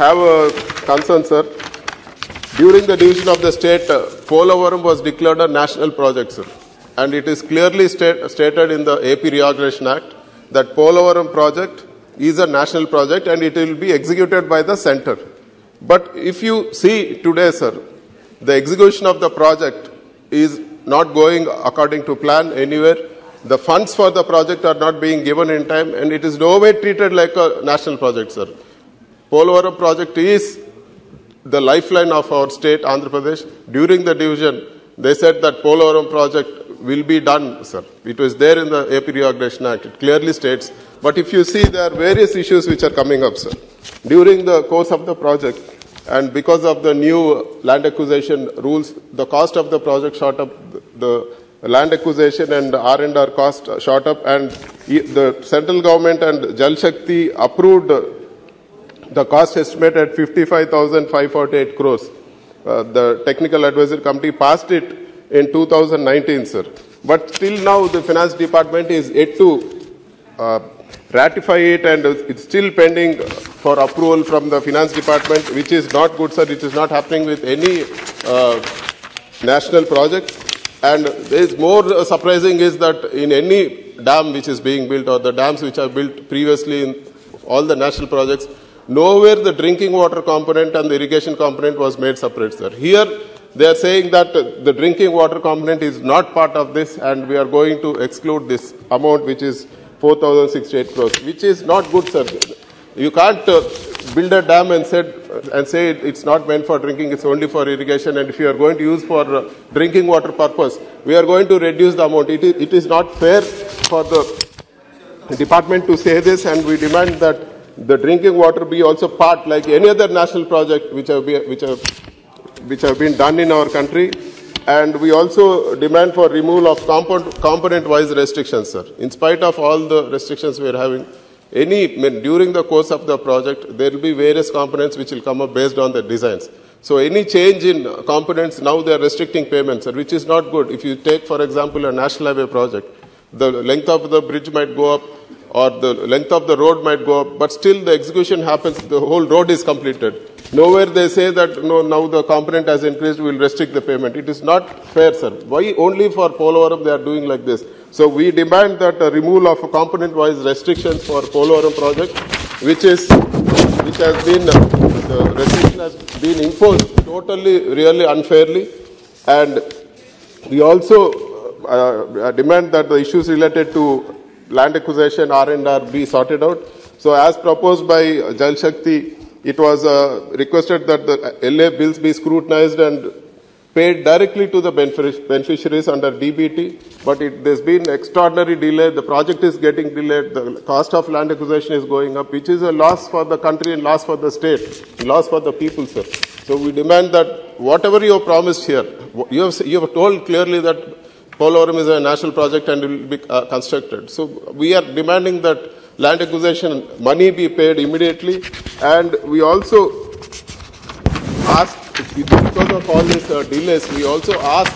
have a concern, sir. During the division of the state, uh, Polavaram was declared a national project, sir. And it is clearly state, stated in the AP Reorganization Act that Polavaram project is a national project and it will be executed by the center. But if you see today, sir, the execution of the project is not going according to plan anywhere. The funds for the project are not being given in time and it is no way treated like a national project, sir. Polavaram project is the lifeline of our state, Andhra Pradesh. During the division, they said that Polavaram project will be done, sir. It was there in the AP Reorganization Act. It clearly states. But if you see, there are various issues which are coming up, sir. During the course of the project, and because of the new land acquisition rules, the cost of the project shot up. The land acquisition and R&R cost shot up, and the central government and Jal Shakti approved the cost estimate at 55,548 crores. Uh, the technical advisory committee passed it in 2019, sir. But till now, the finance department is yet to uh, ratify it, and it's still pending for approval from the finance department, which is not good, sir. It is not happening with any uh, national project. And is more uh, surprising is that in any dam which is being built or the dams which are built previously in all the national projects, nowhere the drinking water component and the irrigation component was made separate, sir. Here, they are saying that the drinking water component is not part of this and we are going to exclude this amount which is 4,068 crores, which is not good, sir. You can't uh, build a dam and, said, and say it's not meant for drinking, it's only for irrigation, and if you are going to use for uh, drinking water purpose, we are going to reduce the amount. It is, it is not fair for the department to say this, and we demand that the drinking water be also part, like any other national project which have, been, which have, which have been done in our country. And we also demand for removal of component-wise restrictions, sir. In spite of all the restrictions we are having, any during the course of the project, there will be various components which will come up based on the designs. So any change in components, now they are restricting payments, sir, which is not good. If you take, for example, a national highway project, the length of the bridge might go up or the length of the road might go up, but still the execution happens, the whole road is completed. Nowhere they say that no, now the component has increased, we will restrict the payment. It is not fair, sir. Why only for Polavaram they are doing like this? So we demand that a removal of component-wise restrictions for Polavaram project, which is which has been the restriction has been imposed totally, really unfairly, and we also uh, demand that the issues related to land acquisition R&R be sorted out. So as proposed by Jal Shakti, it was uh, requested that the LA bills be scrutinized and paid directly to the beneficiaries under DBT, but it, there's been extraordinary delay. The project is getting delayed. The cost of land acquisition is going up, which is a loss for the country and loss for the state, loss for the people, sir. So we demand that whatever you have promised here, you have, you have told clearly that Polavaram is a national project and will be uh, constructed. So we are demanding that land acquisition money be paid immediately, and we also ask because of all these uh, delays, we also ask,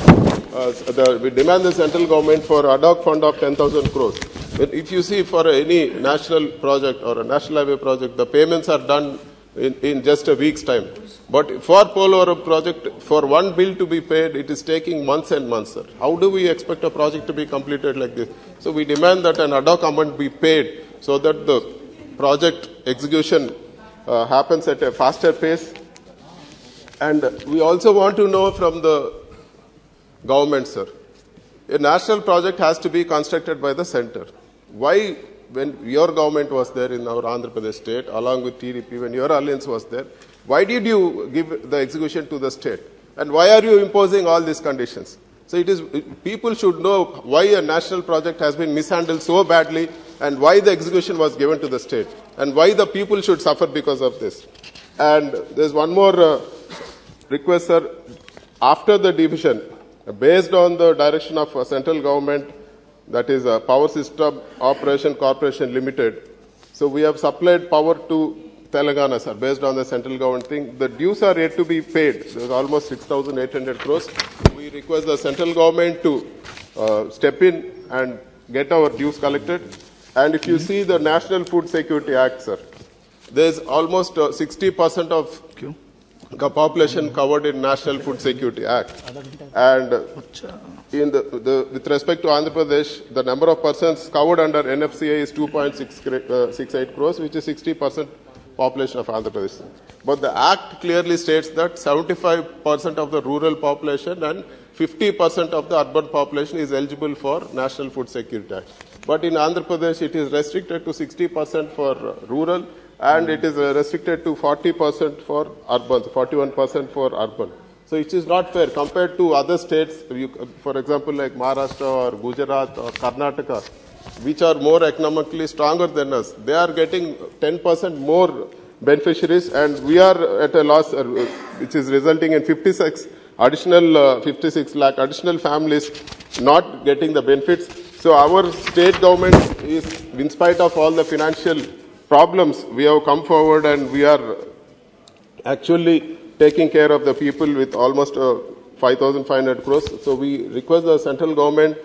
uh, the, we demand the central government for ad hoc fund of 10,000 crores. If you see for any national project or a national highway project, the payments are done in, in just a week's time. But for Polavaram project, for one bill to be paid, it is taking months and months, sir. How do we expect a project to be completed like this? So we demand that an ad hoc amount be paid so that the project execution uh, happens at a faster pace and we also want to know from the government, sir. A national project has to be constructed by the center. Why, when your government was there in our Andhra Pradesh state, along with TDP, when your alliance was there, why did you give the execution to the state? And why are you imposing all these conditions? So it is, people should know why a national project has been mishandled so badly and why the execution was given to the state and why the people should suffer because of this. And there's one more uh, request, sir, after the division, based on the direction of central government, that is uh, Power System Operation Corporation Limited, so we have supplied power to Telangana, sir, based on the central government thing. The dues are yet to be paid. There's almost 6,800 crores. We request the central government to uh, step in and get our dues collected. And if you see the National Food Security Act, sir, there's almost uh, 60% of the population covered in National Food Security Act. And in the, the, with respect to Andhra Pradesh, the number of persons covered under NFSA is 2.68 crores, which is 60% population of Andhra Pradesh. But the Act clearly states that 75% of the rural population and 50% of the urban population is eligible for National Food Security Act. But in Andhra Pradesh, it is restricted to 60% for uh, rural and it is uh, restricted to 40% for urban, 41% for urban. So it is not fair compared to other states, you, for example, like Maharashtra or Gujarat or Karnataka, which are more economically stronger than us. They are getting 10% more beneficiaries, and we are at a loss, uh, which is resulting in 56 additional uh, 56 lakh additional families not getting the benefits. So our state government is, in spite of all the financial problems, we have come forward and we are actually taking care of the people with almost uh, 5,500 crores. So we request the central government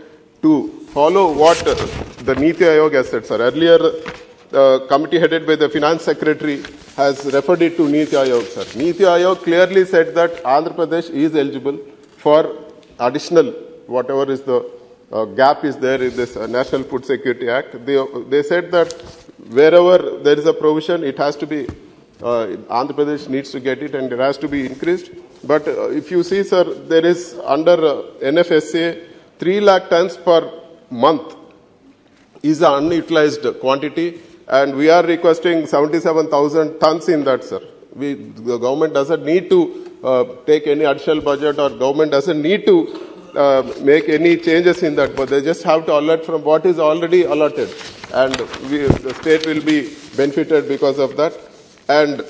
to follow what the Niti Aayog has said, sir. Earlier, the committee headed by the finance secretary has referred it to Niti Aayog, sir. Niti Aayog clearly said that Andhra Pradesh is eligible for additional, whatever is the uh, gap is there in this uh, National Food Security Act. They, they said that wherever there is a provision, it has to be, uh, Andhra Pradesh needs to get it and it has to be increased. But uh, if you see, sir, there is under uh, NFSA 3 lakh tons per month is the unutilized quantity and we are requesting 77,000 tons in that, sir. We, the government doesn't need to uh, take any additional budget or government doesn't need to uh, make any changes in that, but they just have to allot from what is already allotted. And we, the state will be benefited because of that. And